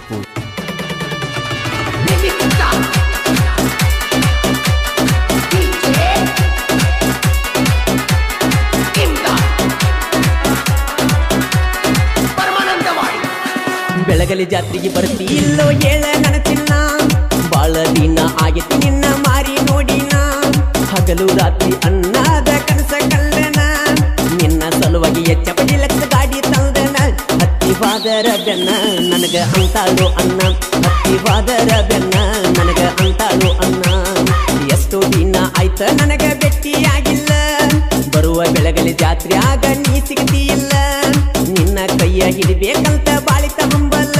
ಬಿಜಾಪುರ್ ಬೆಳಗಲಿ ಜಾತ್ರೆಗೆ ಬರ್ತಿ, ಇಲ್ಲೋ ಏಳ ನನ್ನ ಬಾಳ ದಿನ ಆಗಿತ್ತು ನಿನ್ನ ಮಾರಿ ನೋಡಿನ. ಹಗಲು ರಾತ್ರಿ ಅನ್ನದ ಕನಸ. ಬಾದರ ಬೆನ್ನ ನನಗ ಅಂತಾಳು ಅನ್ನ. ಬಾದರ ಬೆನ್ನ ನನಗ ಅಂತಾಳು ಅನ್ನ. ಎಷ್ಟೋ ದಿನ ಆಯ್ತ ನನಗ ಭೇಟಿಯಾಗಿಲ್ಲ. ಬರುವ ಬೆಳಗಲಿ ಜಾತ್ರೆ ಆಗ ನೀ ಸಿಗತಿಯಿಲ್ಲ. ನಿನ್ನ ಕೈಯ ಹಿಡಿಬೇಕಂತ ಬಾಳಿತ ಹಂಬಲ್ಲ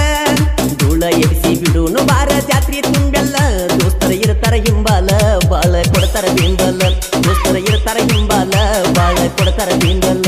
ಧೂಳ ಎಡಿಸಿ ಬಿಡುನು ಬಾರ ಜಾತ್ರೆ ತುಂಬೆಲ್ಲ. ದೋಸ್ತರ ಇರ್ತಾರ ಹಿಂಬಾಲ, ಬಾಳ ಕೊಡ್ತಾರ ಬಿಂಬಲ. ದೋಸ್ತರ ಇರ್ತಾರ ಹಿಂಬಾಲ, ಬಾಳ ಕೊಡ್ತಾರ ಬಿಂಬಲ.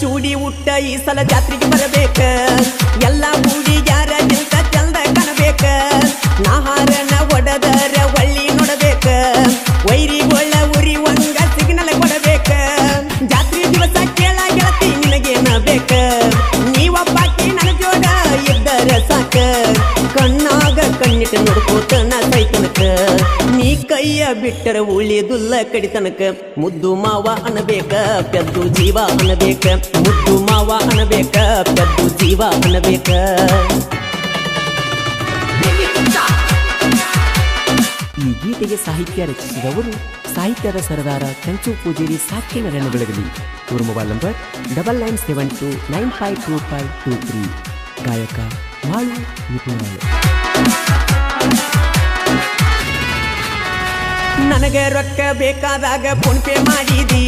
ಚೂಡಿ ಉಟ್ಟ ಈ ಸಲ ಜಾತ್ರೆಗೆ ಬರಬೇಕ? ಎಲ್ಲ ಯಾರ ನಿಂತ ಚಂದ ಕಾಣಬೇಕ? ನಾಹಾರನ ಒಡದರ ಒಳ್ಳಿ ನೋಡಬೇಕ? ವೈರಿ ಒಳ್ಳೆ ಉರಿ ಒಂಗ ಸಿಗ್ನಲ್ ಕೊಡಬೇಕ? ಜಾತ್ರೆ ದಿವಸ ಕೇಳ ಗೆಳತಿ ನಿನಗೇನ ಬೇಕ? ನೀವೊಬ್ಬಾಕಿ ನನ್ನ ಜೋಡ ಇದ್ದರ ಸಾಕ? ಕಣ್ಣಾಗ ಕಣ್ಣಿಟ್ಟು ನೋಡ್ಕೋತ ನಾ ಸೈತನಕ? ನೀ ಕೈಯ ಬಿಟ್ಟರೆ ಉಳಿದುಲ್ಲ ಕಡಿತನಕ ಮುದ್ದು ಮಾವ ಅನಬೇಕ ಪೆದ್ದು ಜೀವ ಅನಬೇಕ ಮುದ್ದು ಮಾವ ಅನಬೇಕ ಪೆದ್ದು ಜೀವ ಅನಬೇಕ ಈ ಗೀತೆಗೆ ಸಾಹಿತ್ಯ ರಚಿಸಿದವರು ಸಾಹಿತ್ಯದ ಸರದಾರ ಕಂಚು ಪೂಜೇರಿ ಸಾಕ್ಷಿ ರನ್ನ ಬೆಳಗಲಿ. ಇವ್ರ mobile number double nine seven two nine five two five two three. ಗಾಯಕ ಮಾಳು ನಿಪುಣಾಳು ನನಗ ರೊಕ್ಕ ಬೇಕಾದಾಗ ಫೋನ್ ಪೇ ಮಾಡಿದಿ.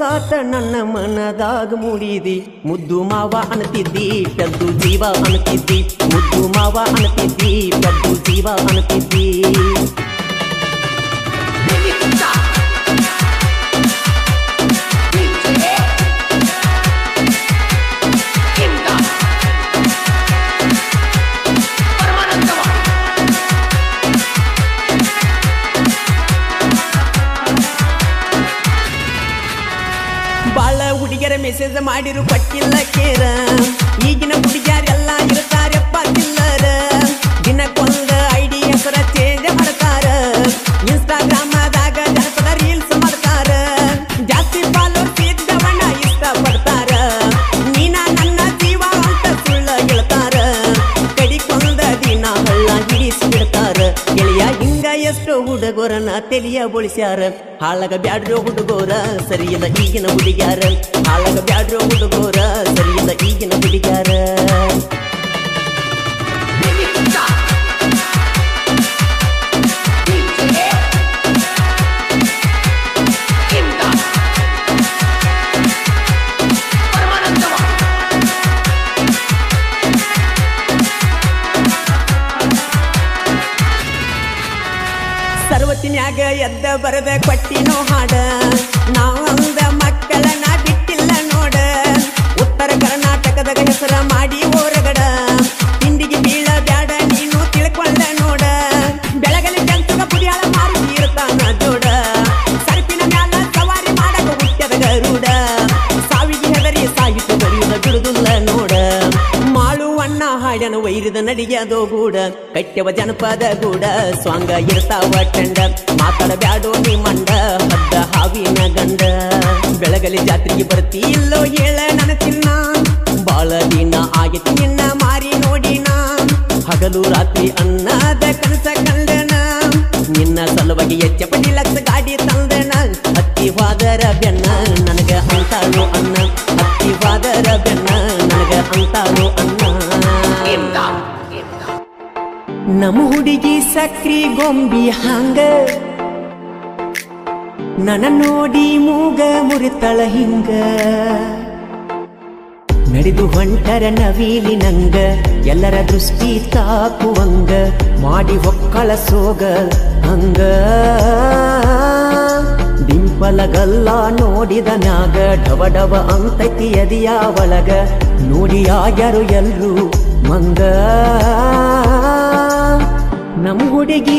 ವರಸಾತ ನನ್ನ ಮನದಾಗ ಮೂಡಿದಿ. ಮುದ್ದು ಮಾವ ಅನ್ತಿದ್ದಿ ಪೆದ್ದು ಜೀವ ಅನ್ತಿದ್ದಿ. ಮುದ್ದು ಮಾವ ಅನ್ತಿದ್ದಿ ಪೆದ್ದು ಜೀವ ಅನತಿದ್ದಿ. ಬಾಳ ಹುಡುಗಿಯರ ಮೆಸೇಜ್ ಮಾಡಿರು ಪಟ್ಟಿಲ್ಲ ಕೇರ. ಈಗಿನ ಹುಡುಗಿಯರೆಲ್ಲ ಇರ್ತಾರಪ್ಪ ಚಿಲ್ಲರ ಹುಡುಗೋರನ್ನ ಹುಡುಗರನ್ನ ತೆಲಿಯ ಬೋಳಿಸ್ಯಾರ ಹಾಳಾಗ ಬ್ಯಾಡ್ರೋ ಹುಡುಗೋರ ಸರಿಯಿಲ್ಲ ಈಗಿನ ಹುಡುಗ್ಯಾರ. ಹಾಳಾಗ ಬ್ಯಾಡ್ರೋ ಸರ್ವತಿನ್ಯಾಗ ಎದ್ದ ಬರದ ಕೊಟ್ಟಿನೋ ಹಾಡ. ನಾವಂದ ಮಕ್ಕಳನ್ನ ಹಾಡ್ಯನ ನಡಿಯದು ಗೂಡ. ಕಟ್ಟೆವ ಜನಪದ ಗೂಡ. ಸ್ವಾಂಗ ಇರ್ತಾವ ಚಂಡ. ಮಾತಾಡ ಬ್ಯಾಡೋ ನೀ ಮಂಡ. ಹದ್ದ ಹಾವಿನ ಗಂಡ. ಬೆಳಗಲಿ ಜಾತ್ರೆಗೆ ಬರ್ತಿ ಇಲ್ಲೋ ಹೇಳ ನನ್ನ ಚಿನ್ನ. ಬಾಳ ದಿನ ಆಗೈತಿ ನಿನ್ನ ಮಾರಿ ನೋಡಿನ. ಹಗಲು ರಾತ್ರಿ ಅನ್ನದ ಕನಸ ಕಂಡನ. ನಿನ್ನ ಸಲುವಾಗಿ ಎಚ್ಚ ಪಡಿ ಲಕ್ಷ ಗಾಡಿ ತಂದಣ ಹತ್ತಿ ವಾದರ ಬೆನ್ನ ನನಗ ಅಂತಾಳು ಅನ್ನ. ಹತ್ತಿ ವಾದರ ಬೆನ್ನ ನನಗ ಅಂತಾಳು ಅನ್ನ. ನಮ್ಮ ಹುಡುಗಿ ಸಕ್ರಿ ಗೊಂಬಿ ಹಂಗ. ನನ್ನ ನೋಡಿ ಮೂಗ ಮುರಿತಳ ಹಿಂಗ. ನಡೆದು ಹೊಂಟರ ನವೀಲಿನಂಗ ಎಲ್ಲರ ದೃಷ್ಟಿ ತಾಕುವಂಗ, ಮಾಡಿ ಒಕ್ಕಳ ಸೋಗ ಹಂಗ. ಡಿಂಪಲಗಲ್ಲ ನೋಡಿದ ಮ್ಯಾಗ ಡವ ಡವ ಅಂತೈತಿ ಎದಿಯ ಒಳಗ, ನೋಡಿ ಆಗ್ಯಾರು ಎಲ್ರು ಮಂಗ. ನಮ್ ಹುಡುಗಿ